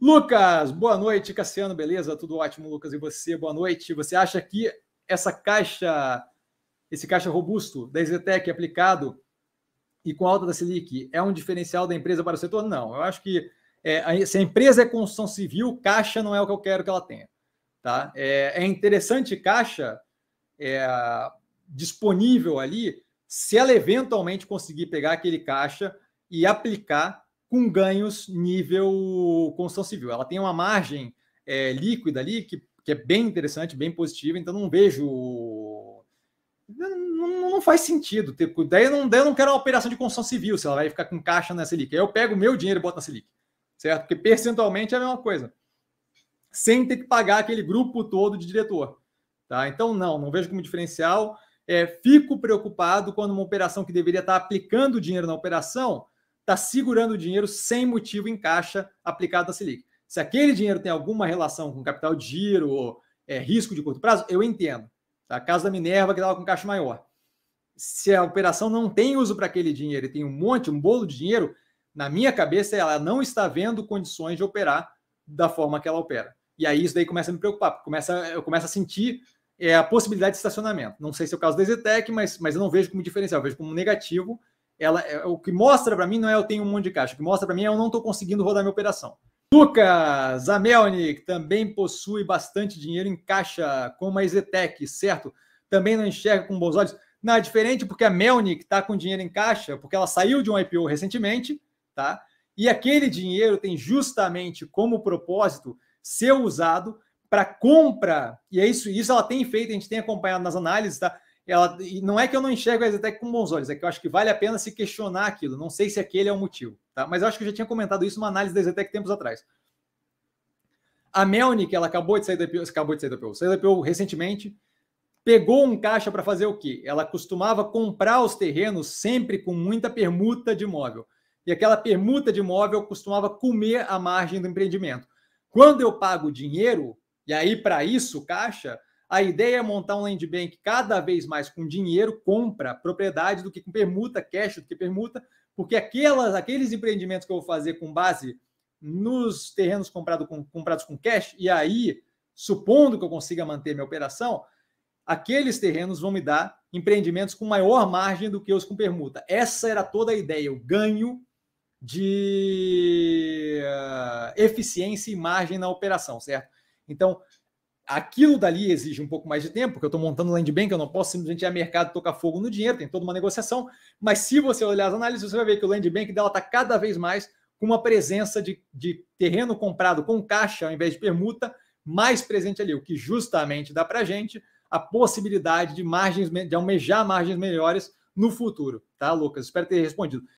Lucas, boa noite. Cassiano, beleza? Tudo ótimo, Lucas. E você, boa noite. Você acha que essa caixa, esse caixa robusto da Zetec aplicado e com alta da Selic é um diferencial da empresa para o setor? Não, eu acho que é, se a empresa é construção civil, caixa não é o que eu quero que ela tenha. Tá? É, é interessante caixa é, disponível ali se ela eventualmente conseguir pegar aquele caixa e aplicar com ganhos nível construção civil. Ela tem uma margem é, líquida ali que, que é bem interessante, bem positiva, então não vejo. Não, não faz sentido. Ter, daí, eu não, daí eu não quero uma operação de construção civil se ela vai ficar com caixa na Selic. Aí eu pego o meu dinheiro e boto na Selic, certo? Porque percentualmente é a mesma coisa. Sem ter que pagar aquele grupo todo de diretor. Tá? Então, não, não vejo como diferencial. É, fico preocupado quando uma operação que deveria estar aplicando dinheiro na operação está segurando o dinheiro sem motivo em caixa aplicado na Selic. Se aquele dinheiro tem alguma relação com capital de giro ou é, risco de curto prazo, eu entendo. Tá? Caso da Minerva, que estava com caixa maior. Se a operação não tem uso para aquele dinheiro e tem um monte, um bolo de dinheiro, na minha cabeça ela não está vendo condições de operar da forma que ela opera. E aí isso daí começa a me preocupar, começa, eu começo a sentir é, a possibilidade de estacionamento. Não sei se é o caso da Zetec, mas, mas eu não vejo como diferencial, eu vejo como negativo ela, é, o que mostra para mim não é eu tenho um monte de caixa, o que mostra para mim é eu não estou conseguindo rodar minha operação. Lucas, a Melnick também possui bastante dinheiro em caixa como a Ezetec, certo? Também não enxerga com bons olhos. Não, é diferente porque a Melnick está com dinheiro em caixa, porque ela saiu de um IPO recentemente, tá? E aquele dinheiro tem justamente como propósito ser usado para compra, e é isso, isso ela tem feito, a gente tem acompanhado nas análises, tá? Ela, e não é que eu não enxergo a Exetec com bons olhos, é que eu acho que vale a pena se questionar aquilo. Não sei se aquele é o motivo, tá? Mas eu acho que eu já tinha comentado isso numa análise da Exetec tempos atrás. A Melnick, ela acabou de sair da IPO, acabou de sair da IPO, saiu da IPO recentemente, pegou um caixa para fazer o quê? Ela costumava comprar os terrenos sempre com muita permuta de imóvel. E aquela permuta de imóvel costumava comer a margem do empreendimento. Quando eu pago dinheiro, e aí para isso, caixa, a ideia é montar um land bank cada vez mais com dinheiro, compra, propriedade, do que com permuta, cash do que permuta, porque aquelas, aqueles empreendimentos que eu vou fazer com base nos terrenos comprado com, comprados com cash, e aí, supondo que eu consiga manter minha operação, aqueles terrenos vão me dar empreendimentos com maior margem do que os com permuta. Essa era toda a ideia, o ganho de uh, eficiência e margem na operação, certo? Então, aquilo dali exige um pouco mais de tempo, porque eu estou montando land bank, eu não posso simplesmente ir ao mercado tocar fogo no dinheiro, tem toda uma negociação. Mas se você olhar as análises, você vai ver que o land bank dela está cada vez mais com uma presença de, de terreno comprado com caixa ao invés de permuta mais presente ali, o que justamente dá para a gente a possibilidade de margens de almejar margens melhores no futuro, tá, Lucas? Espero ter respondido.